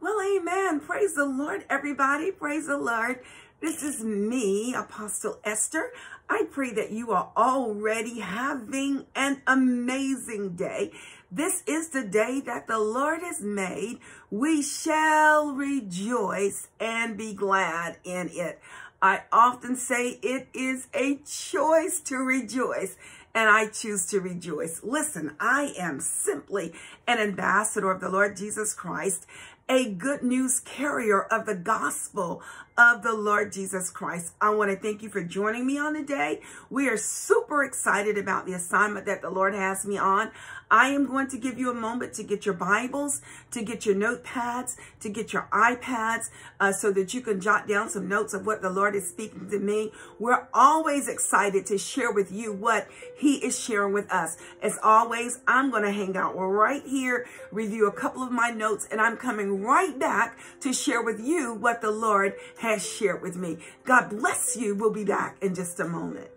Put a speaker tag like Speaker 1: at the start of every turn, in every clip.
Speaker 1: Well, amen. Praise the Lord, everybody. Praise the Lord. This is me, Apostle Esther. I pray that you are already having an amazing day. This is the day that the Lord has made. We shall rejoice and be glad in it. I often say it is a choice to rejoice and I choose to rejoice. Listen, I am simply an ambassador of the Lord Jesus Christ, a good news carrier of the gospel of the Lord Jesus Christ. I want to thank you for joining me on today. We are super excited about the assignment that the Lord has me on. I am going to give you a moment to get your Bibles, to get your notepads, to get your iPads, uh, so that you can jot down some notes of what the Lord is speaking to me. We're always excited to share with you what he is sharing with us. As always, I'm going to hang out right here, review a couple of my notes, and I'm coming right back to share with you what the Lord has has shared with me. God bless you. We'll be back in just a moment.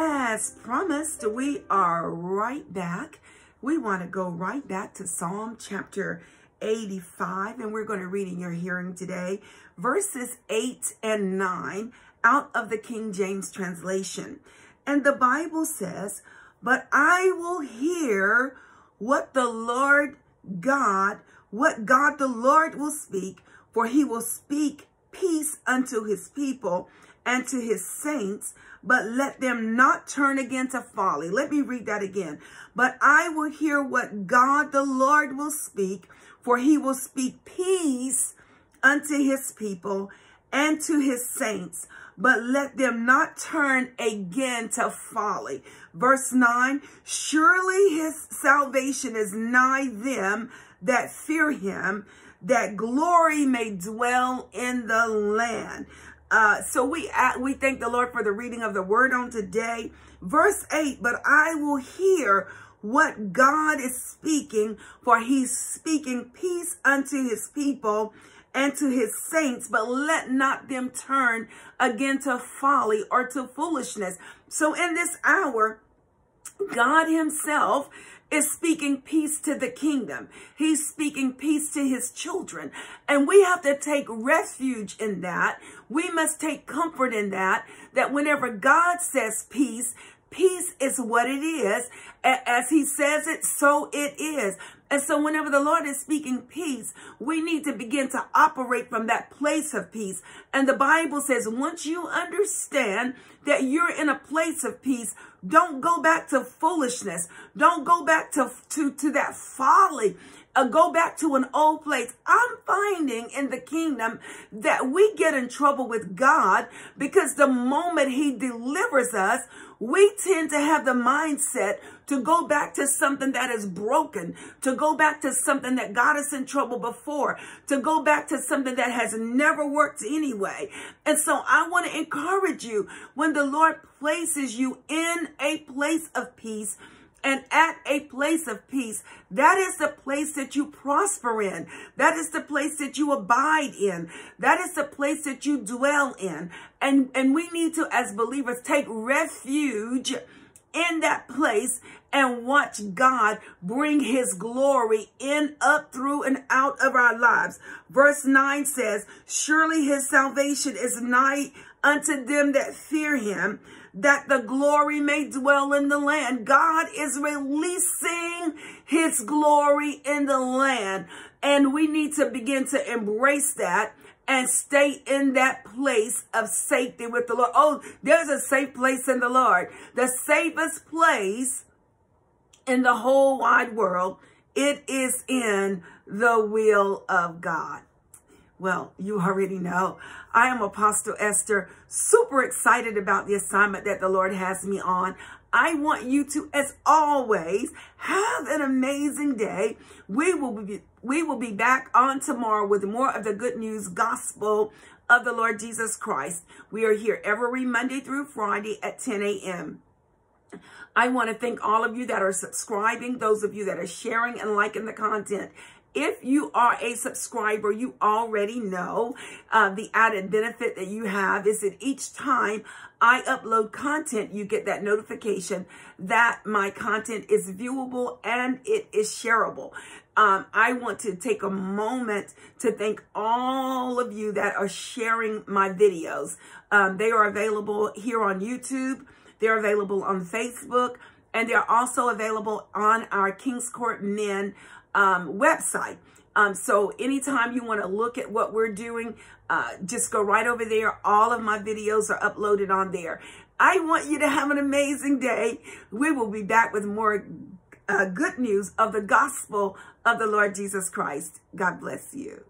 Speaker 1: As promised, we are right back. We want to go right back to Psalm chapter 85, and we're going to read in your hearing today verses 8 and 9 out of the King James translation. And the Bible says, But I will hear what the Lord God, what God the Lord will speak, for he will speak peace unto his people and to his saints, but let them not turn again to folly. Let me read that again. But I will hear what God the Lord will speak, for he will speak peace unto his people and to his saints, but let them not turn again to folly. Verse 9, surely his salvation is nigh them that fear him, that glory may dwell in the land. Uh, so we uh, we thank the Lord for the reading of the word on today. Verse 8, but I will hear what God is speaking, for he's speaking peace unto his people and to his saints, but let not them turn again to folly or to foolishness. So in this hour, God himself is speaking peace to the kingdom. He's speaking peace to his children. And we have to take refuge in that. We must take comfort in that, that whenever God says peace, peace is what it is. As he says it, so it is. And so whenever the Lord is speaking peace, we need to begin to operate from that place of peace. And the Bible says, once you understand that you're in a place of peace, don't go back to foolishness. Don't go back to, to, to that folly. Uh, go back to an old place. I'm finding in the kingdom that we get in trouble with God because the moment he delivers us, we tend to have the mindset to go back to something that is broken, to go back to something that got us in trouble before, to go back to something that has never worked anyway. And so I want to encourage you when the Lord places you in a place of peace, and at a place of peace. That is the place that you prosper in. That is the place that you abide in. That is the place that you dwell in. And, and we need to, as believers, take refuge in that place and watch God bring his glory in, up, through, and out of our lives. Verse 9 says, Surely his salvation is nigh unto them that fear him, that the glory may dwell in the land. God is releasing his glory in the land. And we need to begin to embrace that and stay in that place of safety with the Lord. Oh, there's a safe place in the Lord. The safest place in the whole wide world, it is in the will of God. Well, you already know. I am Apostle Esther, super excited about the assignment that the Lord has me on. I want you to, as always, have an amazing day. We will be, we will be back on tomorrow with more of the good news gospel of the Lord Jesus Christ. We are here every Monday through Friday at 10 a.m. I want to thank all of you that are subscribing, those of you that are sharing and liking the content. If you are a subscriber, you already know uh, the added benefit that you have is that each time I upload content, you get that notification that my content is viewable and it is shareable. Um, I want to take a moment to thank all of you that are sharing my videos. Um, they are available here on YouTube. They're available on Facebook and they're also available on our Kings Court Min um, website. Um, so anytime you want to look at what we're doing, uh, just go right over there. All of my videos are uploaded on there. I want you to have an amazing day. We will be back with more uh, good news of the gospel of the Lord Jesus Christ. God bless you.